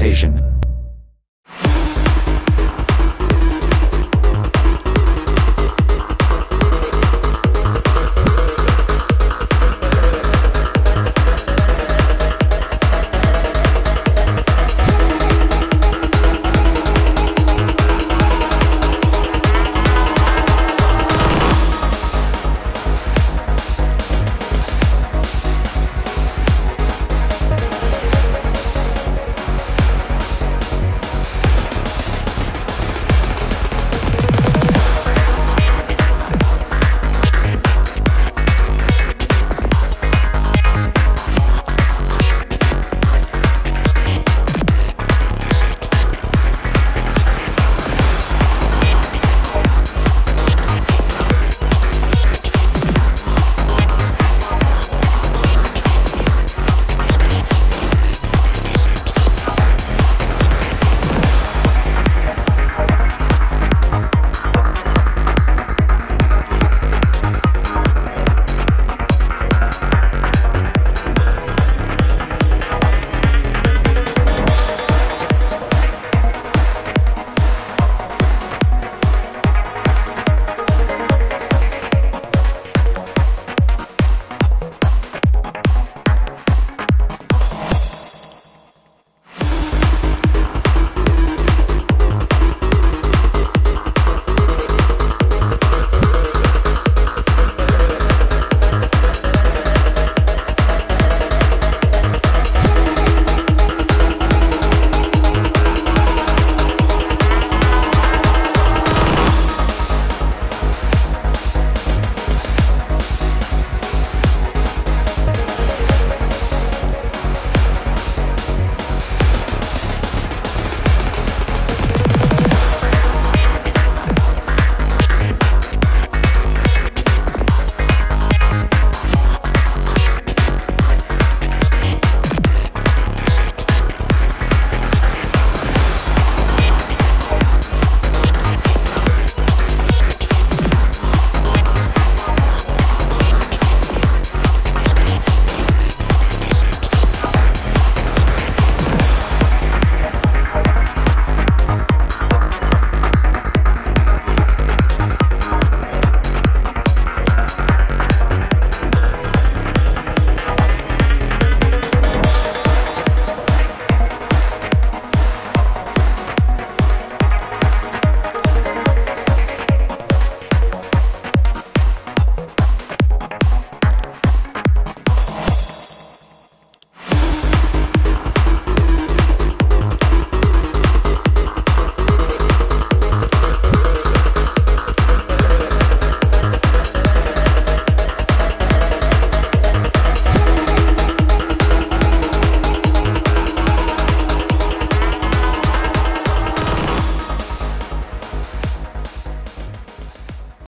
presentation.